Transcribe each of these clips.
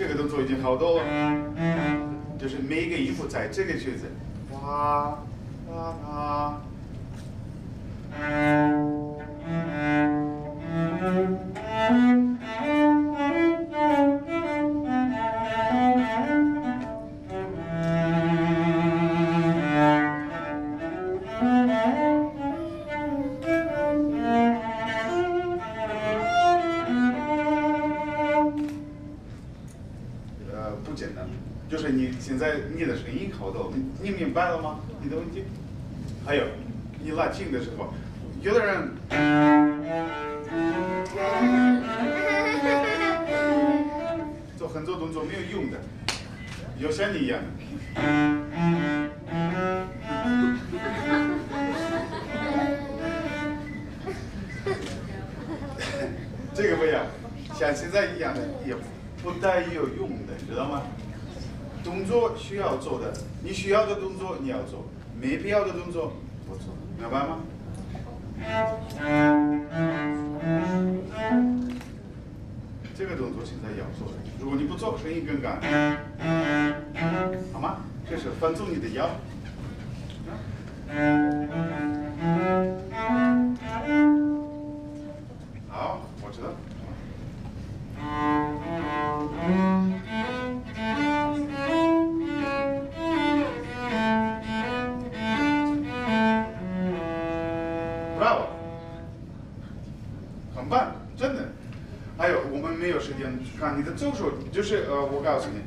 这个动作已经好多了，就是每个音符在这个句子，哇啦啦。不简单，就是你现在你的声音好多，你你明白了吗？你的问题？还有，你拉近的时候，有的人做很多动作没有用的，有像你一样。这个不一样，像现在一样的也不太有用的，知道吗？动作需要做的，你需要的动作你要做，没必要的动作不做，明白吗？这个动作现在要做的，如果你不做，声音更干，好吗？这是放松你的腰。Bravo，很棒，真的。还有，我们没有时间看你的左手，就是呃，我告诉你，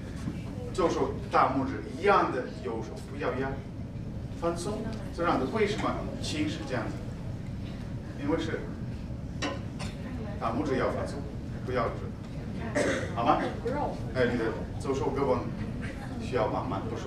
左手大拇指一样的，右手不要压，放松，这样的。为什么心是这样子？因为是大拇指要放松，不要是，好吗？哎，你的左手胳膊需要慢慢，不是。